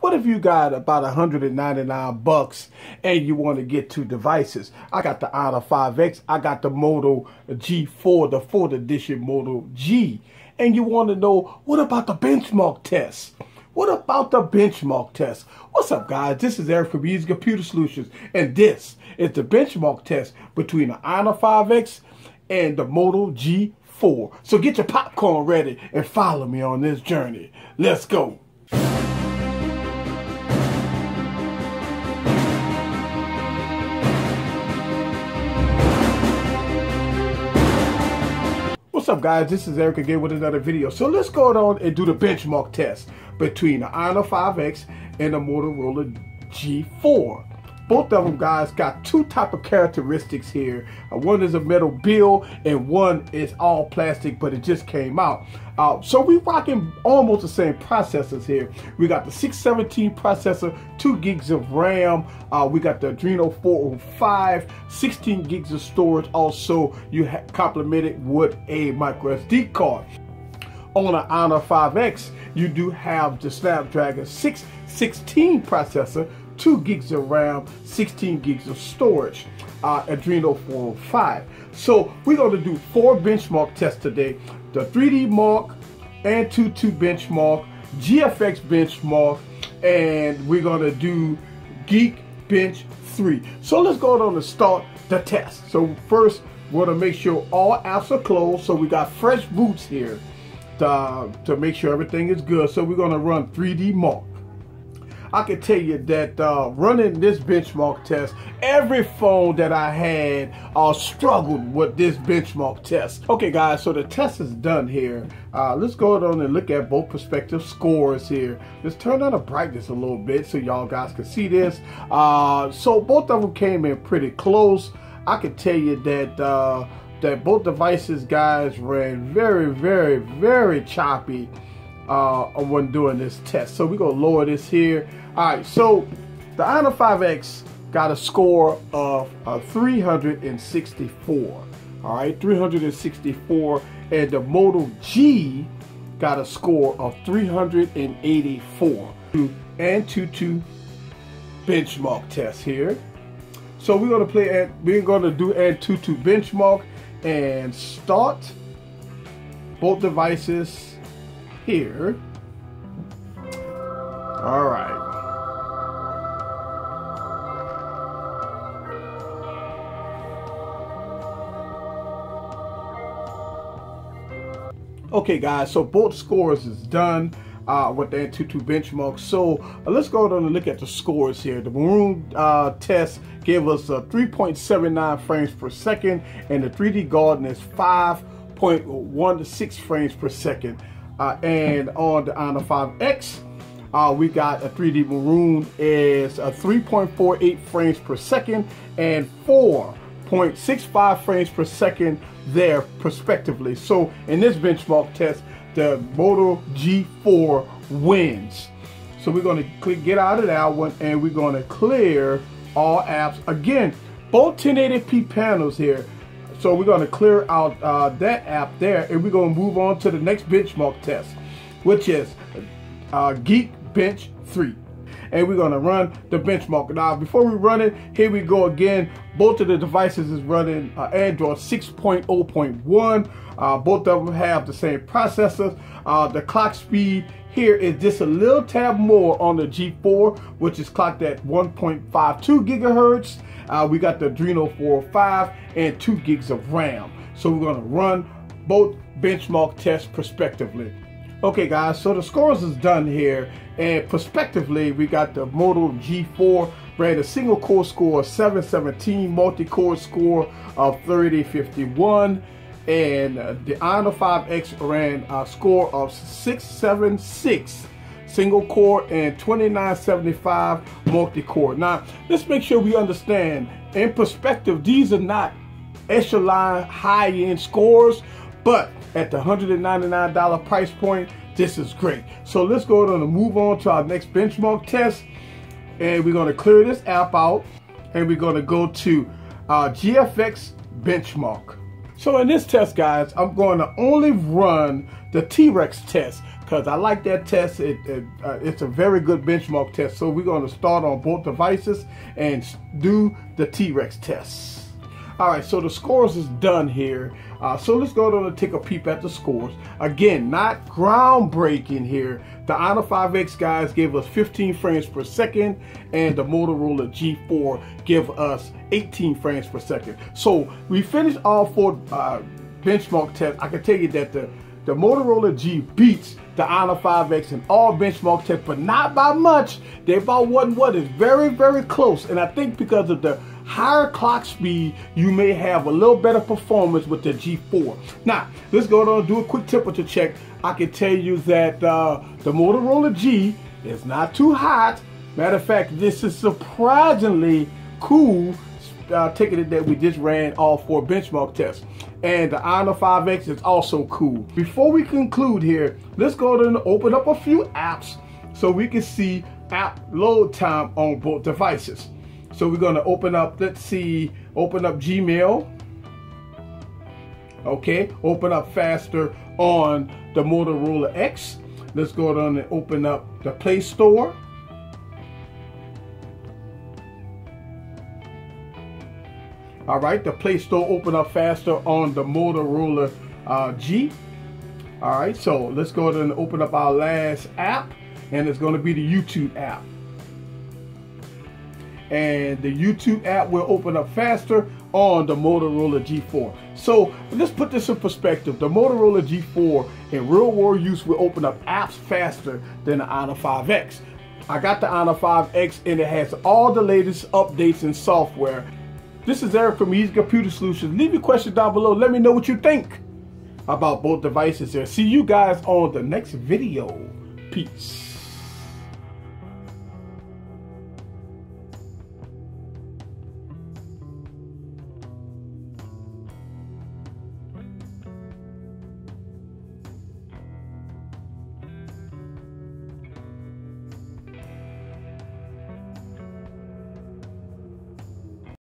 What if you got about 199 bucks and you want to get two devices? I got the Honor 5X, I got the Moto G4, the 4th edition Moto G. And you want to know, what about the benchmark test? What about the benchmark test? What's up, guys? This is Eric from Eazy Computer Solutions, and this is the benchmark test between the Honor 5X and the Moto G4. So get your popcorn ready and follow me on this journey. Let's go. Up guys, this is Eric again with another video. So let's go on and do the benchmark test between the Honor 5X and the Motorola G4 both of them guys got two type of characteristics here. Uh, one is a metal bill and one is all plastic, but it just came out. Uh, so we rocking almost the same processors here. We got the 617 processor, two gigs of RAM. Uh, we got the Adreno 405, 16 gigs of storage. Also, you complemented with a micro SD card. On the Honor 5X, you do have the Snapdragon 616 processor, 2 gigs of RAM, 16 gigs of storage, uh, Adreno 405. So we're going to do four benchmark tests today. The 3D Mark, Antutu benchmark, GFX benchmark, and we're going to do Geekbench 3. So let's go on and start the test. So first, we're going to make sure all apps are closed. So we got fresh boots here to, to make sure everything is good. So we're going to run 3D Mark. I can tell you that uh, running this benchmark test, every phone that I had uh, struggled with this benchmark test. Okay, guys, so the test is done here. Uh, let's go on and look at both perspective scores here. Let's turn down the brightness a little bit so y'all guys can see this. Uh, so both of them came in pretty close. I can tell you that uh, that both devices, guys, ran very, very, very choppy uh, when doing this test. So we're gonna lower this here. All right, so the Honor 5X got a score of uh, 364. All right, 364, and the Moto G got a score of 384. Antutu benchmark test here. So we're gonna play. At we're gonna do Antutu benchmark and start both devices here. All right. Okay, guys, so both scores is done uh, with the Antutu benchmark. So uh, let's go on and look at the scores here. The Maroon uh, test gave us uh, 3.79 frames per second, and the 3D Garden is 5.16 frames per second. Uh, and on the Honor 5X, uh, we got a 3D Maroon is a 3.48 frames per second and 4.65 frames per second there prospectively. So in this benchmark test, the Moto G4 wins. So we're to click get out of that one and we're to clear all apps. Again, both 1080p panels here. So we're going to clear out uh, that app there and we're going to move on to the next benchmark test, which is uh, Geekbench 3. And we're to run the benchmark. Now, before we run it, here we go again. Both of the devices is running uh, Android 6.0.1. Uh, both of them have the same processors. Uh, the clock speed here is just a little tab more on the G4, which is clocked at 1.52 gigahertz. Uh, we got the Adreno 405 and 2 gigs of RAM. So we're going to run both benchmark tests prospectively. Okay guys, so the scores is done here. And prospectively we got the Moto G4 ran a single core score of 717, multi-core score of 3051 and uh, the Honor 5X ran a score of 676 single core and 2975 multi-core. Now, let's make sure we understand. In perspective, these are not echelon high-end scores, but at the $199 price point, this is great. So let's go ahead and move on to our next benchmark test. And we're gonna clear this app out and we're gonna go to uh, GFX benchmark. So in this test, guys, I'm going to only run the T-Rex test because I like that test. It, it uh, it's a very good benchmark test. So we're going to start on both devices and do the T-Rex tests. All right, so the scores is done here. Uh, so let's go to and take a peep at the scores. Again, not groundbreaking here. The Honor 5X guys gave us 15 frames per second, and the Motorola G4 give us 18 frames per second. So we finished all four uh, benchmark tests. I can tell you that the the Motorola G beats the Honor 5X in all benchmark tests, but not by much. They about one what is very, very close. And I think because of the higher clock speed, you may have a little better performance with the G4. Now, let's go on and do a quick temperature check. I can tell you that uh, the Motorola G is not too hot. Matter of fact, this is surprisingly cool uh, ticket that we just ran all four benchmark tests. And the Honor 5X is also cool. Before we conclude here, let's go ahead and open up a few apps so we can see app load time on both devices. So we're to open up, let's see, open up Gmail. Okay, open up faster on the Motorola X. Let's go ahead and open up the Play Store. All right, the Play Store open up faster on the Motorola uh, G. All right, so let's go ahead and open up our last app, and it's going to be the YouTube app. And the YouTube app will open up faster on the Motorola G4. So let's put this in perspective. The Motorola G4 in real world use will open up apps faster than the Honor 5X. I got the Honor 5X and it has all the latest updates and software this is Eric from Eazy Computer Solutions. Leave your questions down below. Let me know what you think about both devices here. See you guys on the next video. Peace.